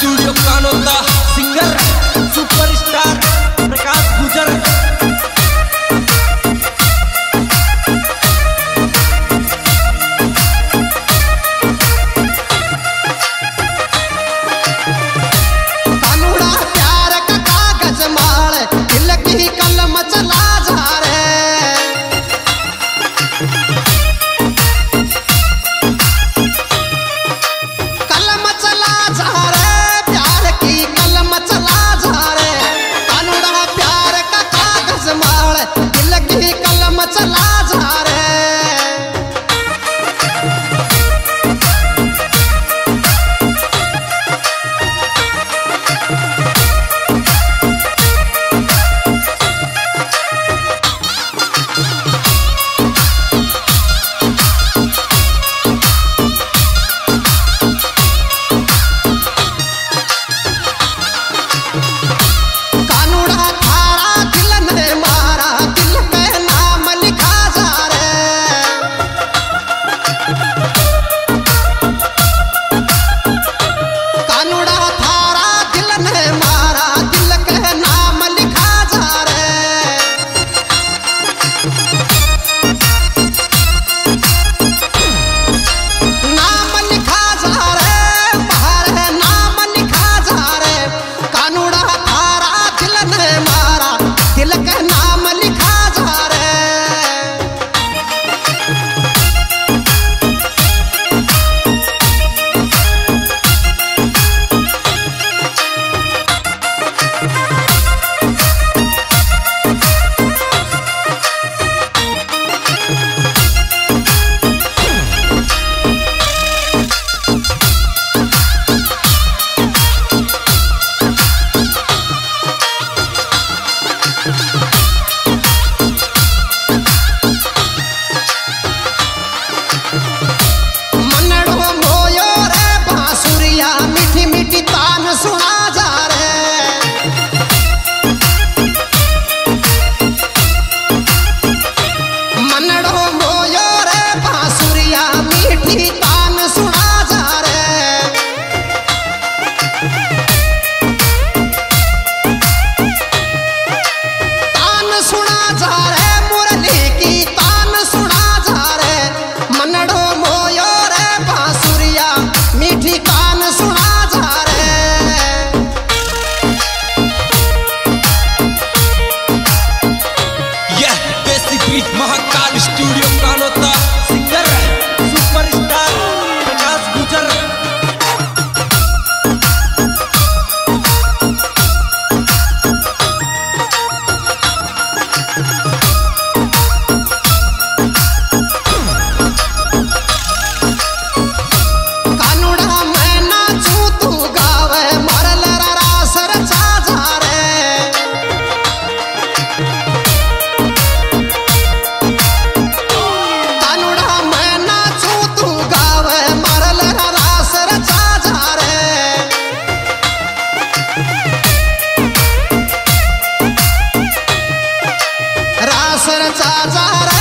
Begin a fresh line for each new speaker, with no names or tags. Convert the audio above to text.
studio
का
singer superstar
रास रचा